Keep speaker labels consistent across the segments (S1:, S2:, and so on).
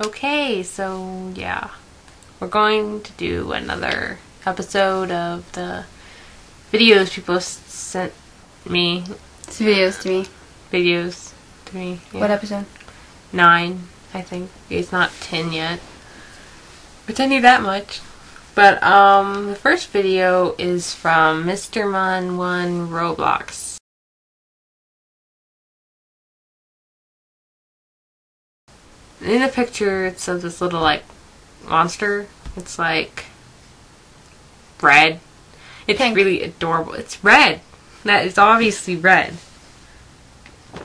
S1: Okay, so yeah. We're going to do another episode of the videos people sent me.
S2: It's videos to me.
S1: Videos to me. yeah.
S2: What episode?
S1: Nine, I think. It's not ten yet. Pretending that much. But um the first video is from Mr. Munn One Roblox. In the picture it's of this little like monster. It's like red. It's
S2: Pink.
S1: really adorable. It's red. That is obviously red.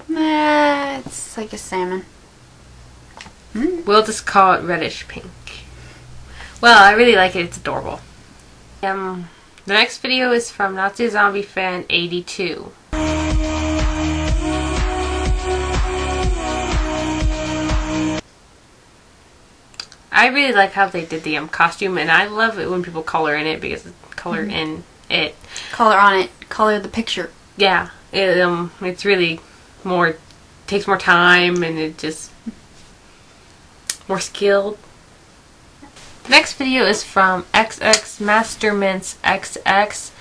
S2: Nah, it's like a salmon. Mm.
S1: We'll just call it reddish pink. Well, I really like it. It's adorable. Um, the next video is from Nazi Zombie Fan 82. I really like how they did the um, costume, and I love it when people color in it because it's color in it.
S2: Color on it. Color the picture.
S1: Yeah, it, um, it's really more takes more time, and it just more skilled. Next video is from XX Mastermints XX.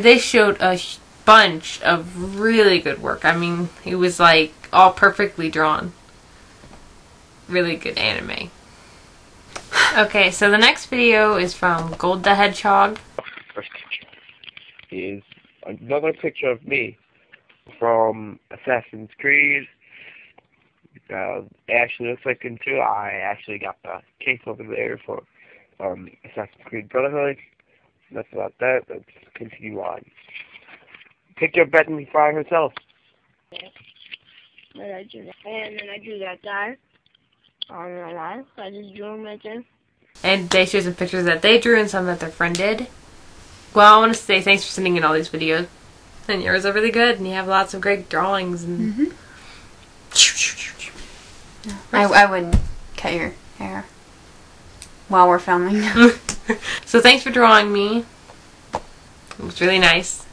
S1: They showed a bunch of really good work. I mean, it was like all perfectly drawn. Really good anime. Okay, so the next video is from Gold the Hedgehog.
S3: is another picture of me from Assassin's Creed. Uh, actually looks like into I actually got the case over there for um, Assassin's Creed Brotherhood. That's about that. Let's continue on. Picture of Bethany Frye herself.
S4: Then I drew that, and then I drew that guy on my line. So I just drew him right there.
S1: And they showed some pictures that they drew and some that their friend did. Well, I want to say thanks for sending in all these videos. And yours are really good, and you have lots of great drawings. And
S2: Mm-hmm. I, I wouldn't cut your hair while we're filming.
S1: so thanks for drawing me. It was really nice.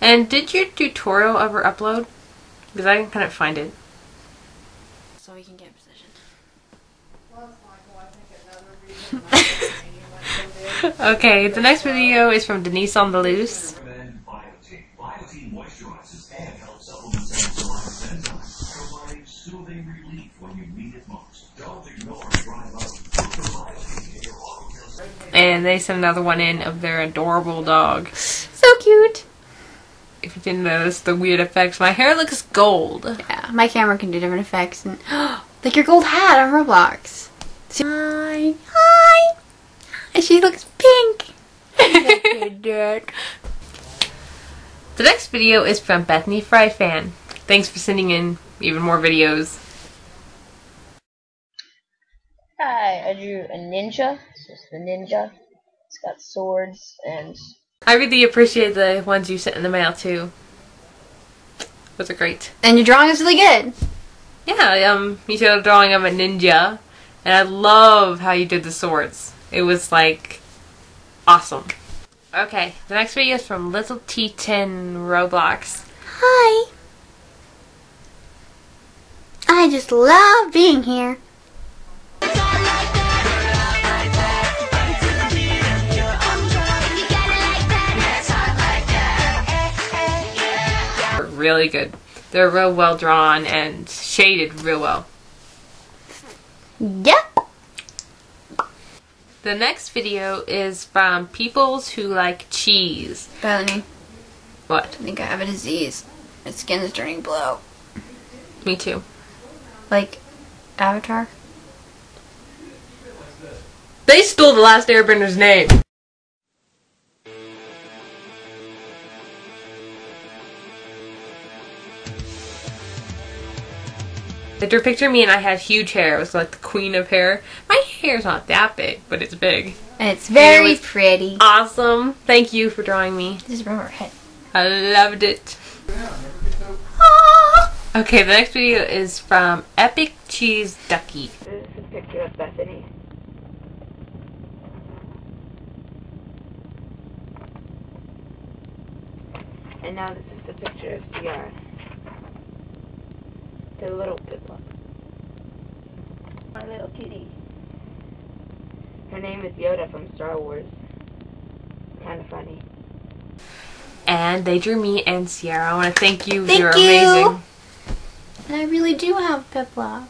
S1: And did your tutorial ever upload? Because I couldn't find it.
S2: so we can get position.
S1: Okay, the next video is from Denise on the Loose.
S5: And
S1: they sent another one in of their adorable dog.
S2: So cute.
S1: If you didn't notice the weird effects, my hair looks gold.
S2: Yeah, my camera can do different effects and like your gold hat on Roblox. See- Hi, hi. She looks pink.
S1: The next video is from Bethany Frye Fan. Thanks for sending in even more videos.
S4: Hi, I drew a ninja. It's just the ninja. It's got swords and
S1: I really appreciate the ones you sent in the mail too. Those are great.
S2: And your drawing is really good.
S1: Yeah, um, you showed a drawing of a ninja, and I love how you did the swords. It was like awesome. Okay, the next video is from Little T10 Roblox.
S2: Hi. I just love being here.
S1: Really good. They're real well drawn and shaded real well.
S2: Yep.
S1: The next video is from Peoples Who Like Cheese.
S2: Bethany,
S1: What?
S2: I think I have a disease. My skin is turning blue.
S1: Me too.
S2: Like Avatar.
S1: They stole the last Airbender's name. Like her picture me and I had huge hair. It was like the queen of hair. My hair's not that big, but it's big.
S2: And it's very
S1: and it
S2: pretty.
S1: Awesome. Thank you for drawing me.
S2: This is her head.
S1: I loved it. Ah! Okay, the next video is from Epic Cheese Ducky.
S4: This is a picture of Bethany.
S2: And now this is the picture of The little my little kitty. Her name is Yoda from Star Wars. Kind of funny.
S1: And they drew me and Cierra. I want to thank you.
S2: Thank
S1: You're
S2: you.
S1: amazing.
S2: And I really do have Piplup.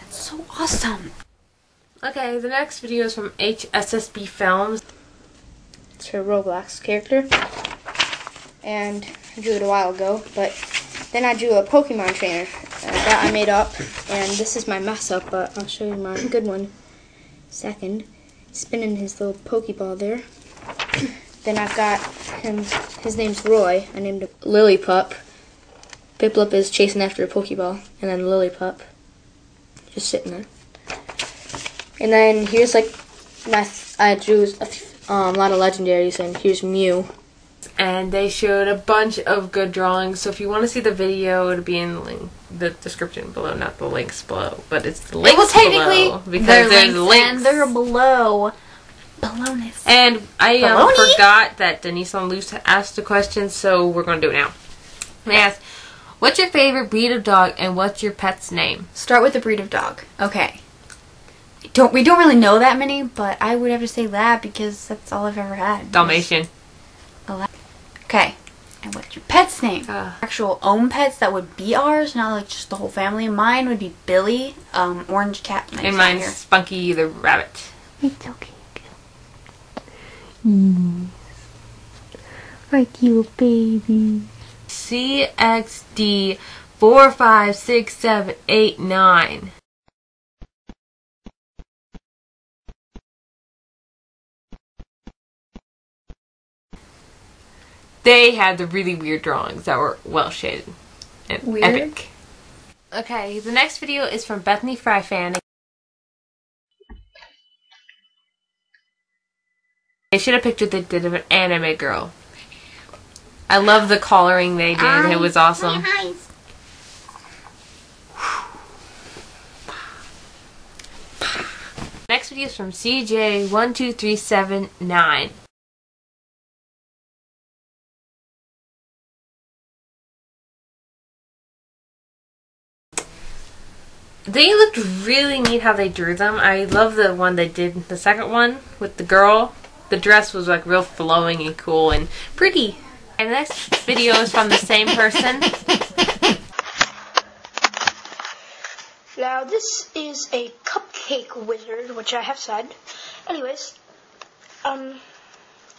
S2: That's so awesome.
S1: Okay, the next video is from HSSB Films.
S2: It's her Roblox character. And I drew it a while ago, but then I drew a Pokemon trainer uh, that I made up. And this is my mess up, but I'll show you my good one second. Spinning his little Pokeball there. then I've got him, his name's Roy. I named him Lillipup. Piplup is chasing after a Pokeball. And then Lillipup, just sitting there. And then here's like my, I drew a, um, a lot of legendaries, and here's Mew.
S1: And they showed a bunch of good drawings. So if you want to see the video, it'll be in the, link, the description below, not the links below. But it's the links
S2: well, technically,
S1: below. Because
S2: they're
S1: there's
S2: links,
S1: links.
S2: and they're below. Balonus.
S1: And I um, forgot that Denise on Loose asked a question, so we're going to do it now. They asked, What's your favorite breed of dog and what's your pet's name?
S2: Start with the breed of dog. Okay. Don't we don't really know that many, but I would have to say lab because that's all I've ever had.
S1: Dalmatian.
S2: Okay. And what's your pet's name?
S1: Uh,
S2: Actual own pets that would be ours, not like just the whole family. Mine would be Billy, um, orange cat.
S1: And mine's
S2: here.
S1: Spunky the rabbit.
S2: It's okay. Yes. Like you, baby.
S1: C X D, four five six seven eight nine. They had the really weird drawings that were well shaded and
S2: Weird?
S1: epic. Okay, the next video is from Bethany Frye fan. They should have pictured they did of an anime girl. I love the coloring they did. It was awesome. Next video is from CJ12379. They looked really neat how they drew them. I love the one they did, the second one with the girl. The dress was like real flowing and cool and pretty. And next video is from the same person.
S6: Now, this is a cupcake wizard, which I have said. Anyways, um,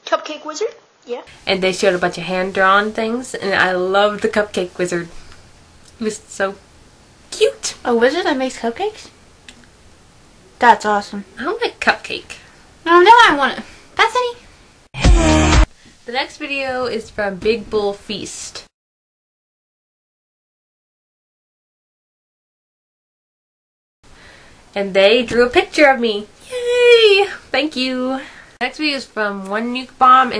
S6: cupcake wizard, yeah.
S1: and they showed a bunch of hand drawn things, and I loved the cupcake wizard. He was so.
S2: A wizard that makes cupcakes? That's awesome.
S1: I don't like cupcake.
S2: Oh, now I want it. Bethany.
S1: The next video is from Big Bowl Feast. And they drew a picture of me. Yay! Thank you. Next video is from One Nuke Bomb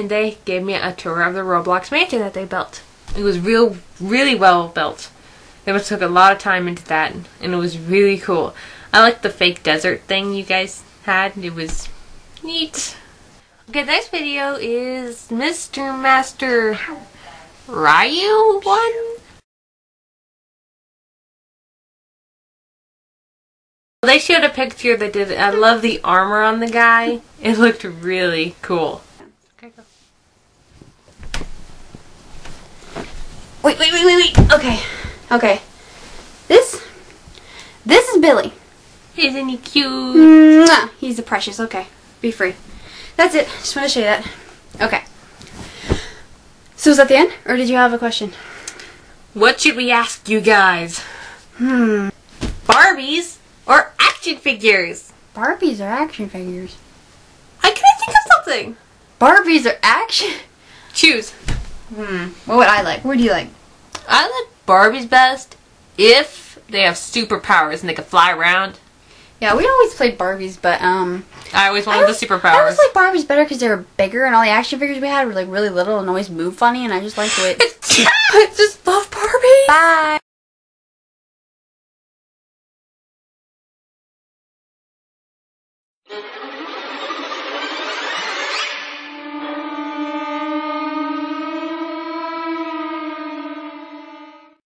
S1: and they gave me a tour of the Roblox mansion that they built. It was real, really well built. They must took a lot of time into that, and it was really cool. I like the fake desert thing you guys had. It was neat. Okay, next video is Mr. Master Ryu one. They showed a picture that did. I love the armor on the guy. It looked really cool. Okay, go.
S2: Wait, wait, wait, wait, wait. Okay. Okay. This. This is Billy.
S1: Isn't he cute?
S2: Mwah. He's the precious. Okay. Be free. That's it. Just want to show you that. Okay. So is that the end? Or did you have a question?
S1: What should we ask you guys?
S2: Hmm.
S1: Barbies or action figures?
S2: Barbies are action figures.
S1: I couldn't think of something.
S2: Barbies are action.
S1: Choose.
S2: Hmm. What would I like? What do you like?
S1: I like Barbies best if they have superpowers and they can fly around.
S2: Yeah, we always played Barbies, but um,
S1: I always
S2: I
S1: wanted the
S2: always- I
S1: superpowers.
S2: always like Barbies better because they were bigger, and all the action figures we had were like really little and always move funny, and I just liked the way.
S1: I just love Barbie.
S2: Bye.